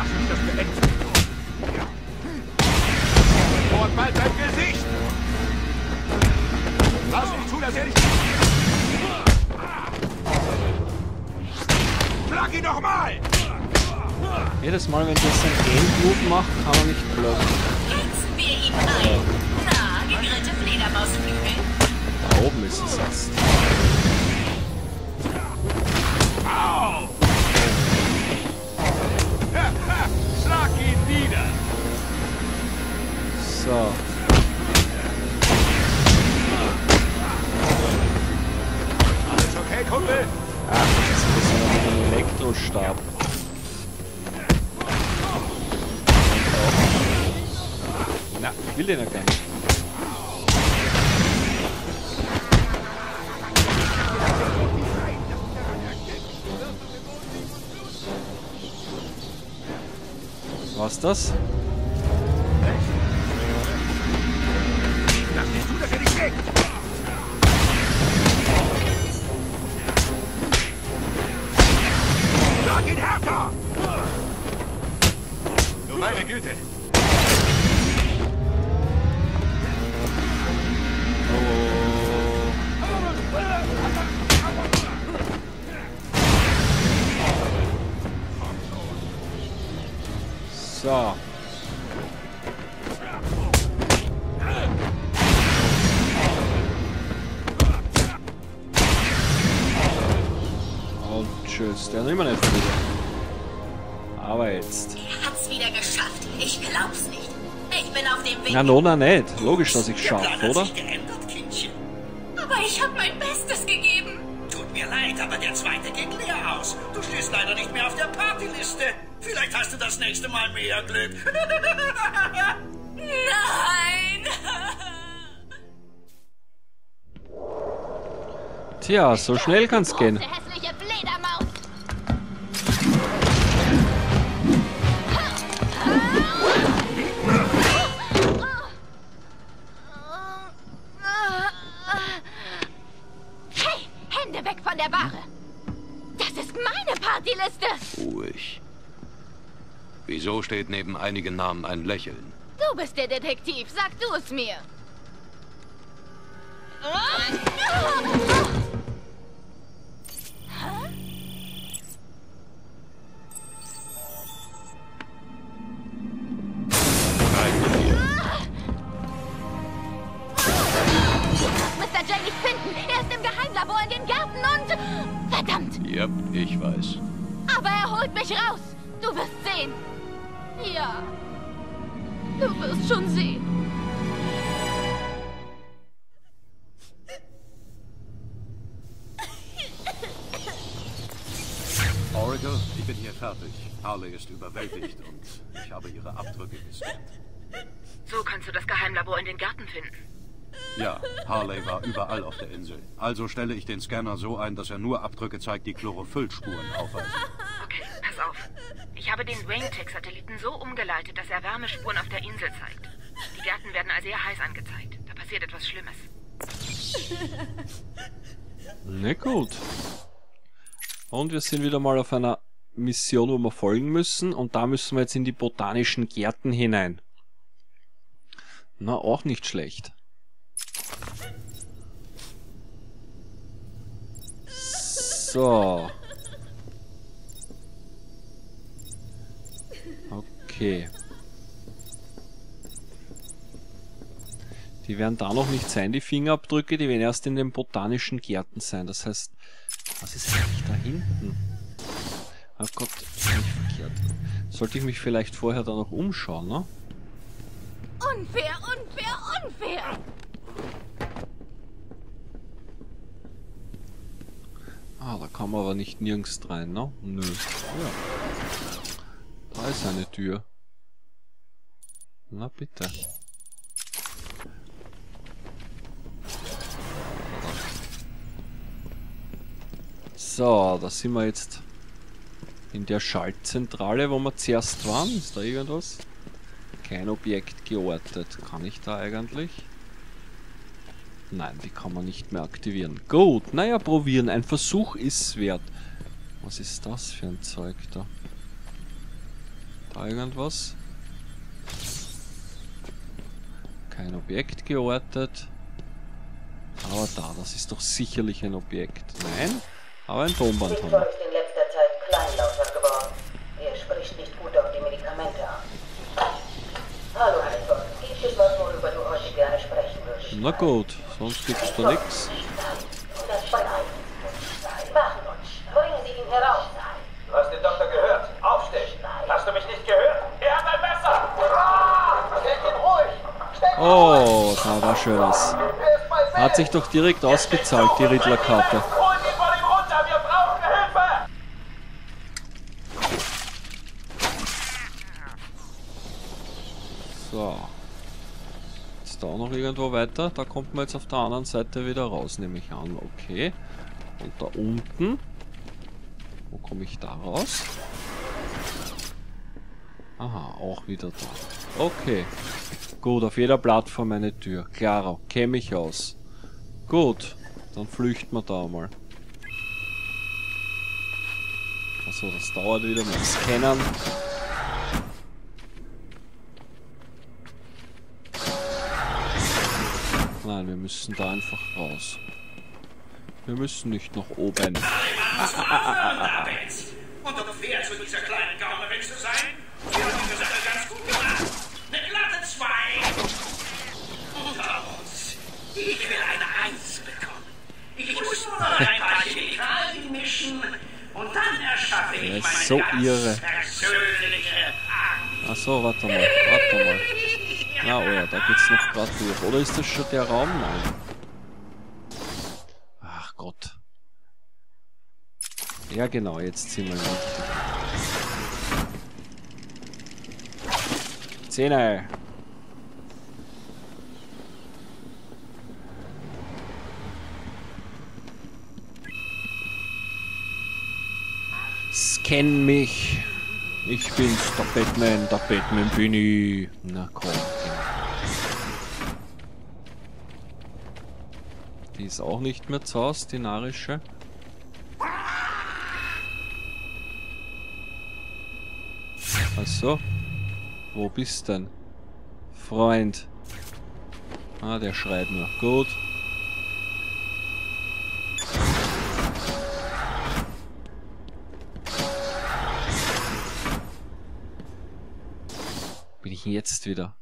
Lass mich das beenden. Dort mal dein Gesicht! Lass nicht zu, dass er dich... Schlag ihn doch mal! Jedes Mal, wenn das sein Endmove macht, kann er nicht blocken. Hetzen wir ihn ein. Na, gegrillte Fledermausflügel. Da oben ist es jetzt. Den ja gar nicht. Was das? Jetzt. Er hat's wieder geschafft. Ich glaub's nicht. Ich bin auf dem Weg. Na, Nona nicht. Logisch, dass ich schaffe, oder? Aber ich habe mein Bestes gegeben. Tut mir leid, aber der zweite ging leer aus. Du stehst leider nicht mehr auf der Partyliste. Vielleicht hast du das nächste Mal mehr Glück. Nein! Tja, so schnell kann's gehen. Steht neben einigen Namen ein Lächeln? Du bist der Detektiv, sag du es mir! Du wirst schon sehen. Oracle, ich bin hier fertig. Harley ist überwältigt und ich habe ihre Abdrücke gescannt. So kannst du das Geheimlabor in den Gärten finden. Ja, Harley war überall auf der Insel. Also stelle ich den Scanner so ein, dass er nur Abdrücke zeigt, die Chlorophyllspuren aufweisen. Ich habe den Raintech-Satelliten so umgeleitet, dass er Wärmespuren auf der Insel zeigt. Die Gärten werden als sehr heiß angezeigt. Da passiert etwas Schlimmes. Na gut. Und wir sind wieder mal auf einer Mission, wo wir folgen müssen. Und da müssen wir jetzt in die botanischen Gärten hinein. Na, auch nicht schlecht. So. Okay. Die werden da noch nicht sein, die Fingerabdrücke, die werden erst in den botanischen Gärten sein. Das heißt, was ist eigentlich da hinten? Oh Gott, nicht verkehrt. Sollte ich mich vielleicht vorher da noch umschauen, ne? Unfair, unfair, unfair. Ah, da kann man aber nicht nirgends rein, ne? Nö. Ja. Ist eine Tür. Na bitte. So, da sind wir jetzt in der Schaltzentrale, wo wir zuerst waren. Ist da irgendwas? Kein Objekt geortet. Kann ich da eigentlich? Nein, die kann man nicht mehr aktivieren. Gut, naja, probieren. Ein Versuch ist wert. Was ist das für ein Zeug da? Da irgendwas? Kein Objekt geortet. Aber da, das ist doch sicherlich ein Objekt. Nein, aber ein Victor Tonbandhammer. ist in letzter Zeit kleinlauter geworden. Er spricht nicht gut auf die Medikamente an. Hallo, Halford. Gibt es was, worüber du heute gerne sprechen würdest? Na gut, sonst gibt's da nichts. Das Schwein. Machen uns. Bringen Sie ihn heraus. Du hast den Doktor gehört. Aufstehen. Hast du mich nicht gehört? Er hat ein Messer. Ah! Stellt ihn ruhig. Stellt ihn Bei Hat sich doch direkt ausgezahlt, die Riddlerkarte. So. Ist da noch irgendwo weiter? Da kommt man jetzt auf der anderen Seite wieder raus, nehme ich an. Okay. Und da unten. Wo komme ich da raus? Aha, auch wieder da. Okay. Gut, auf jeder Plattform eine Tür. Klaro, kenne ich aus. Gut, dann flüchten wir da mal. Achso, das dauert wieder mit Scannen. Nein, wir müssen da einfach raus. Wir müssen nicht nach oben. Und um fair zu dieser kleinen Gaunerin zu sein, sie hat diese Sache ganz gut gemacht. Eine glatte Zwei. Unter uns. Ich will eine Eins bekommen. Ich muss nur noch ein paar Chemikalien mischen und dann erschaffe ich Er ist meine so irre. Achso, warte mal, warte mal. Na, oh ja, da geht's noch grad durch. Oder ist das schon der Raum? Nein. Ach Gott. Ja genau, jetzt sind wir richtig. Zähne! Scan mich! Ich bin's, der Batman, der Batman bin ich. Na komm. Die ist auch nicht mehr zu Hause, die narische. Achso. Wo bist denn? Freund. Ah, der schreit nur. Gut. Ich jetzt wieder?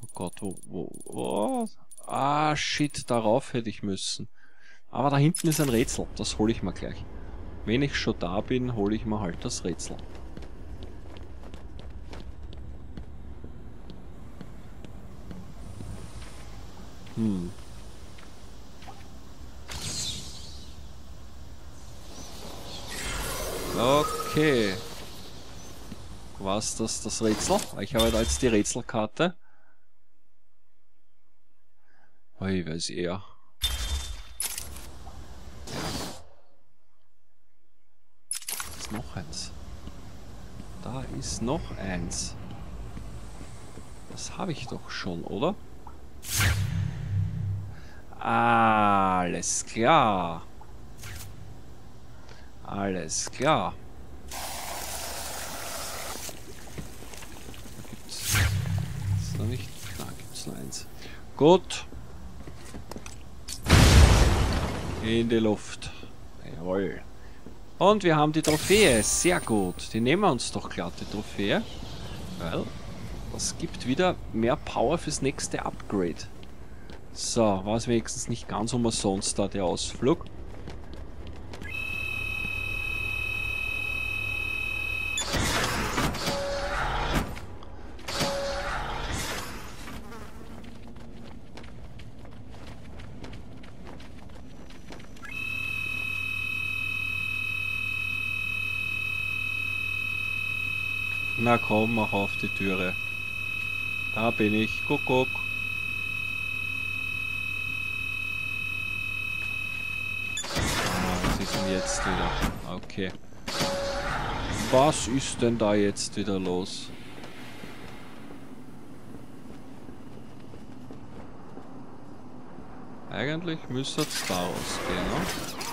Oh Gott, wo, wo, wo? Ah, shit, darauf hätte ich müssen. Aber da hinten ist ein Rätsel, das hole ich mal gleich. Wenn ich schon da bin, hole ich mir halt das Rätsel. Hm. Okay. Was das das Rätsel? Ich habe da jetzt die Rätselkarte. Ui, weiß er. Da ist noch eins. Da ist noch eins. Das habe ich doch schon, oder? Alles klar. Alles klar. Nur eins. Gut. In die Luft. Jawohl. Und wir haben die Trophäe. Sehr gut. Die nehmen wir uns doch glatt, die Trophäe. Weil das gibt wieder mehr Power fürs nächste Upgrade. So, war es wenigstens nicht ganz umsonst da, der Ausflug. Na komm, mach auf die Türe. Da bin ich. Ah, was ist denn jetzt wieder? Okay. Was ist denn da jetzt wieder los? Eigentlich müsste es da ausgehen, ne?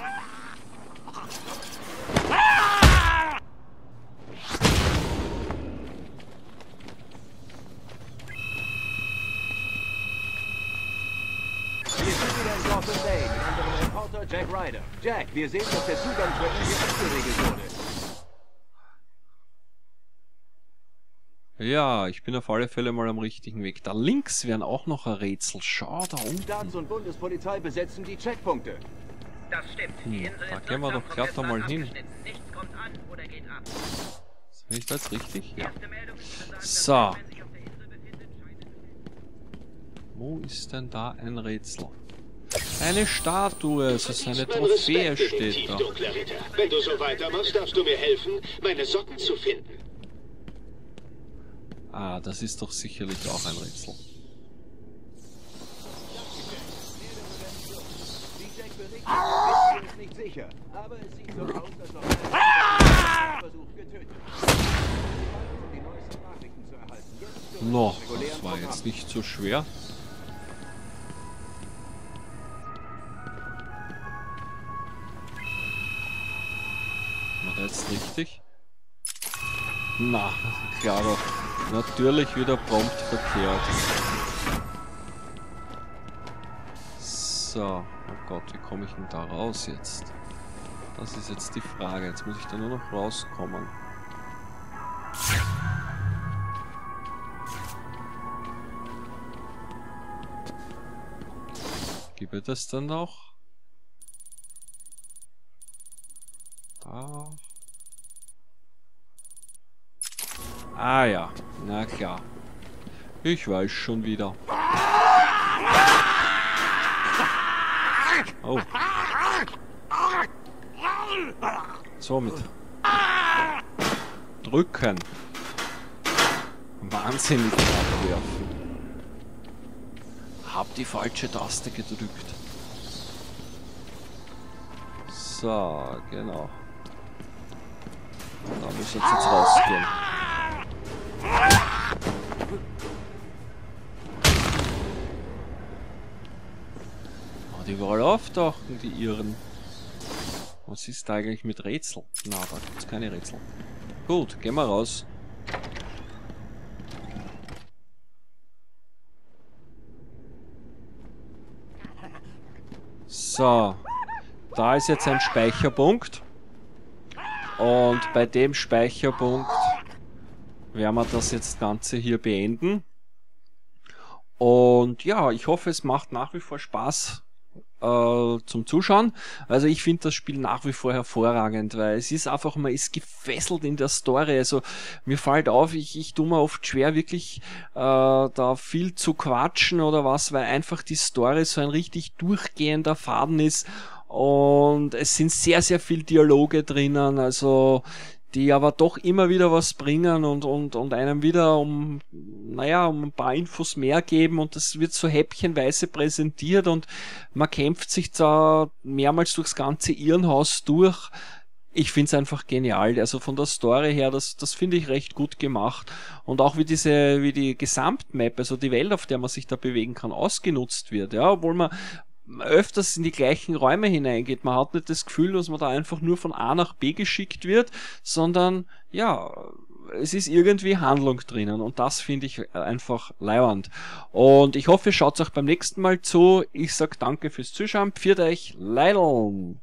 Inspektor Jack Ryder. Jack, wir sehen, dass der Zugang zur Insel abgeregelt wurde. Ja, ich bin auf alle Fälle mal am richtigen Weg. Da links wären auch noch ein Rätsel. Schau, da unten. Staats- und Bundespolizei besetzen die Checkpunkte. Das stimmt. Hm, Die Insel da gehen wir doch glatt einmal Festland hin. abgeschnitten. Nichts kommt an oder geht ab. Bin ich da jetzt richtig? Ja. So. Wo ist denn da ein Rätsel? Eine Statue, es ist eine Trophäe Respekt, steht da. Wenn du so weitermachst, darfst du mir helfen, meine Socken zu finden. Ah, das ist doch sicherlich auch ein Rätsel. Uns nicht sicher. Aber es sieht so aus, als ob Versuch getötet hat. Die neuesten Nachrichten zu erhalten. Jetzt zurück No, zum regulären das war jetzt nicht so schwer. Na, klar doch. Natürlich wieder prompt verkehrt. So, oh Gott, wie komme ich denn da raus jetzt? Das ist jetzt die Frage. Jetzt muss ich da nur noch rauskommen. Gibt es das dann noch? Da. Ah ja, na klar. Ich weiß schon wieder. Oh. So mit. Drücken. Wahnsinnig abwerfen. Hab die falsche Taste gedrückt. So, genau. Da muss jetzt jetzt rausgehen. Ah, die überall auftauchen, die Irren. Was ist da eigentlich mit Rätsel? Na, da gibt's keine Rätsel. Gut, gehen wir raus. So, da ist jetzt ein Speicherpunkt. Und bei dem Speicherpunkt werden wir das jetzt Ganze hier beenden. Und ja, ich hoffe, es macht nach wie vor Spaß äh, zum Zuschauen. Also ich finde das Spiel nach wie vor hervorragend, weil es ist einfach, man ist gefesselt in der Story. Also mir fällt auf, ich, ich tue mir oft schwer, wirklich äh, da viel zu quatschen oder was, weil einfach die Story so ein richtig durchgehender Faden ist. Und es sind sehr, sehr viel Dialoge drinnen. Also die aber doch immer wieder was bringen und, und, und einem wieder um, naja, um ein paar Infos mehr geben und das wird so häppchenweise präsentiert und man kämpft sich da mehrmals durchs ganze Irrenhaus durch. Ich finde es einfach genial. Also von der Story her, das, das finde ich recht gut gemacht. Und auch wie diese, wie die Gesamtmap, also die Welt, auf der man sich da bewegen kann, ausgenutzt wird. Ja, obwohl man öfters in die gleichen Räume hineingeht. Man hat nicht das Gefühl, dass man da einfach nur von A nach B geschickt wird, sondern ja, es ist irgendwie Handlung drinnen und das finde ich einfach leiwand. Und ich hoffe, ihr schaut euch beim nächsten Mal zu. Ich sag danke fürs Zuschauen. Pfiat euch, Leideln!